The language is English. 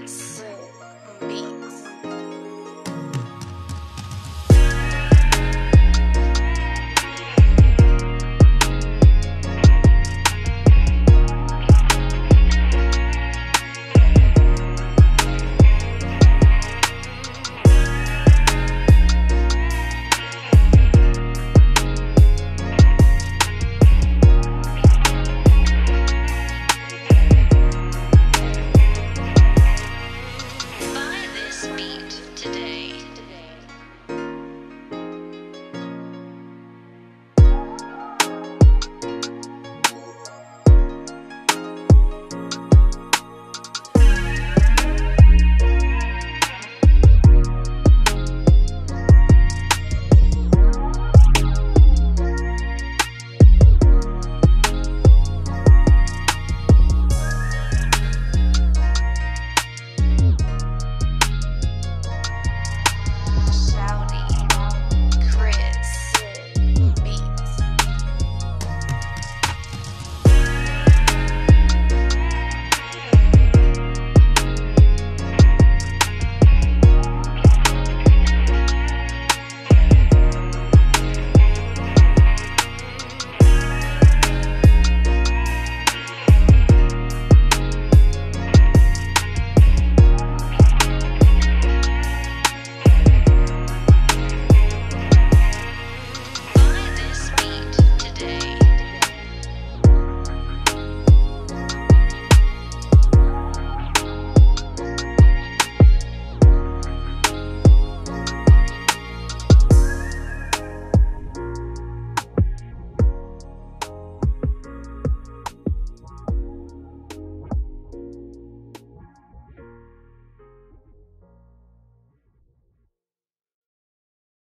Thanks.